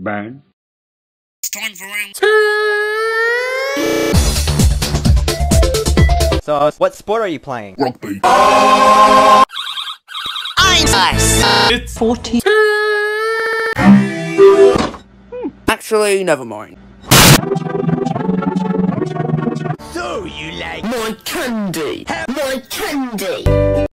Bang. It's time for round two. So, what sport are you playing? rugby. Actually, never mind. So you like my candy? Have my candy!